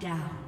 Down.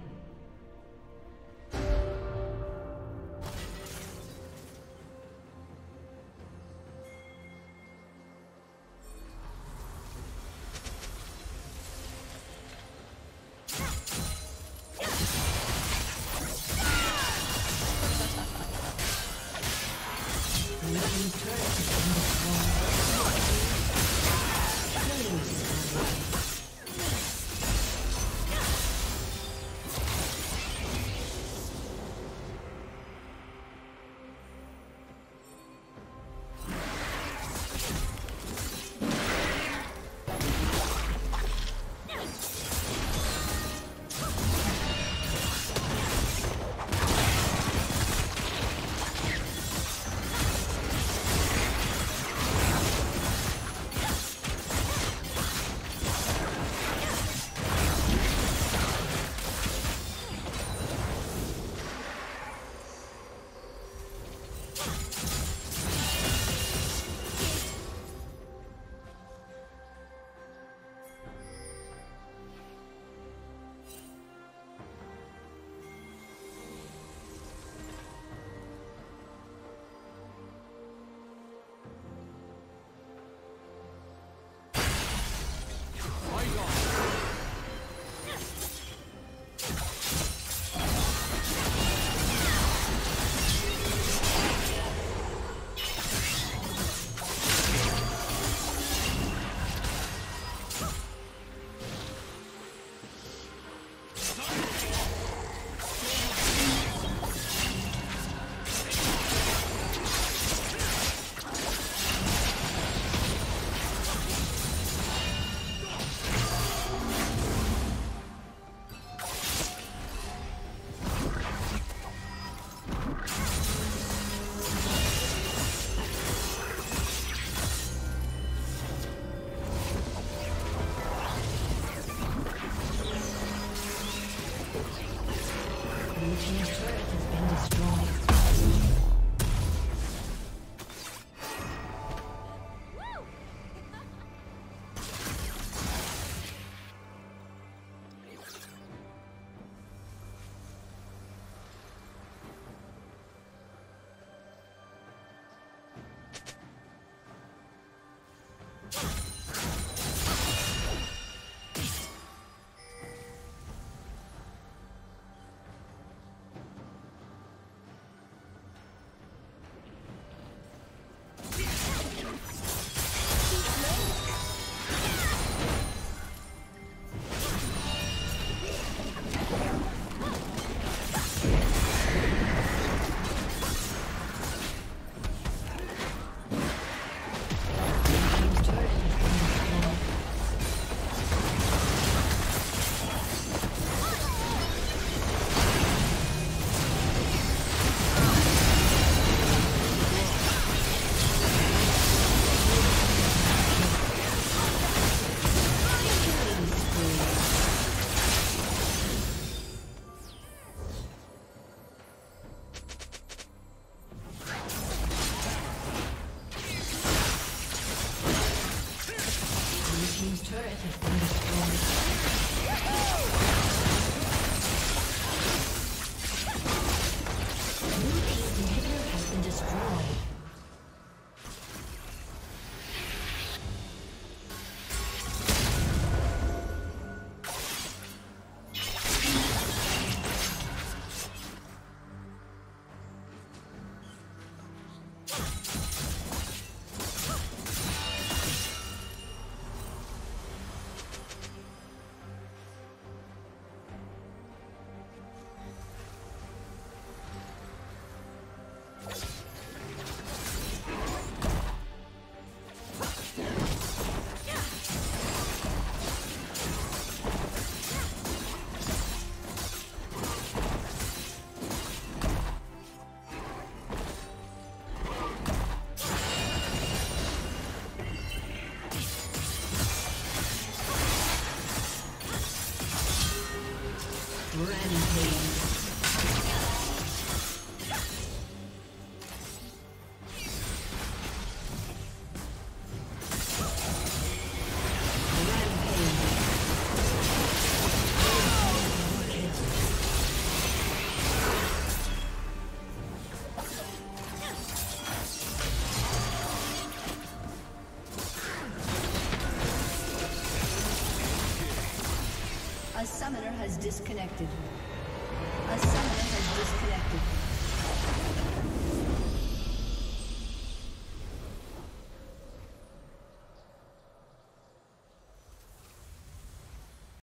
Disconnected.